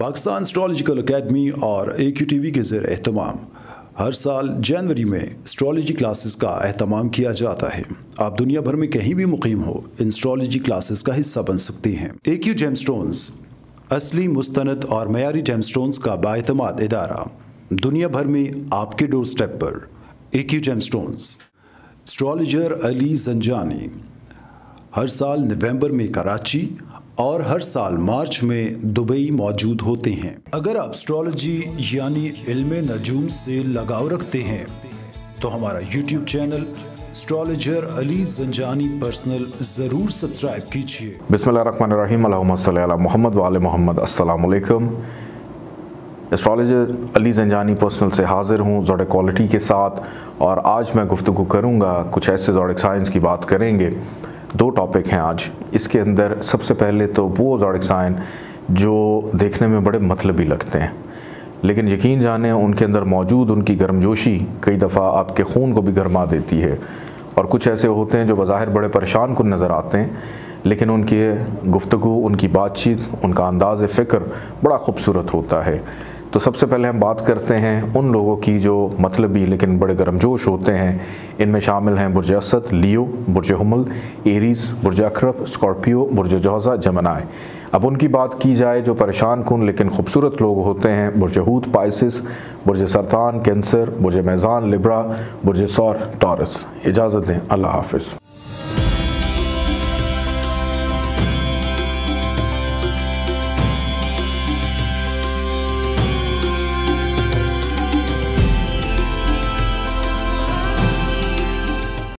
Pakistan astrological academy और ए Q T V के जेर अहतमाम हर साल जनवरी में एस्ट्रोलॉजी क्लासेस का अहतमाम किया जाता है। आप दुनिया भर में कहीं भी मुकीम हो, इन एस्ट्रोलॉजी क्लासेस का हिस्सा बन सकते हैं। ए क्यू जेमस्टोन्स असली मुस्तनद और मयारी जेमस्टोन्स का बातमाद इदारा। दुनिया भर में आपके डोर स्टेप पर A Q gemstones astrologer Ali Zanjani, हर साल नवंबर में कराची और हर साल मार्च में दुबई मौजूद होते हैं। अगर आप एस्ट्रोलॉजी यानी इल्म नजूम से लगाव रखते हैं तो हमारा YouTube channel astrologer Ali Zanjani personal ज़रूर सब्सक्राइब कीजिए। बिस्मिल्लाहिर्रहमानिर्रहीम मोहम्मद वाले मोहम्मद एस्ट्रोलॉजर अली जंजानी पर्सनल से हाज़िर हूँ जोड़े क्वालिटी के साथ, और आज मैं गुफ्तु करूँगा कुछ ऐसे जोड़क साइंस की बात करेंगे। दो टॉपिक हैं आज। इसके अंदर सबसे पहले तो वो जोड़क साइन जो देखने में बड़े मतलबी लगते हैं। लेकिन यकीन जाने, उनके अंदर मौजूद उनकी गर्मजोशी कई दफ़ा आपके खून को भी गर्मा देती है। और कुछ ऐसे होते हैं जो बज़ाहिर बड़े परेशान कन नज़र आते हैं, लेकिन उनकी गुफ्तु उनकी बातचीत, उनका अंदाज़, फ़िक्र बड़ा खूबसूरत होता है। तो सबसे पहले हम बात करते हैं उन लोगों की जो मतलबी लेकिन बड़े गर्मजोश होते हैं। इनमें शामिल हैं बुरज असद, लियो, बुरज हमल, एरीज, बुरज अखरब स्कॉर्पियो, बुरज जौज़ा जमनाए। अब उनकी बात की जाए जो परेशान कन लेकिन खूबसूरत लोग होते हैं बुरजहूत पाइसिस, बुरज सरतान, कैंसर, बुरज मैज़ान, लिब्रा, बुरज सौर, टॉरस। इजाज़त दें, अल्लाह हाफिज़।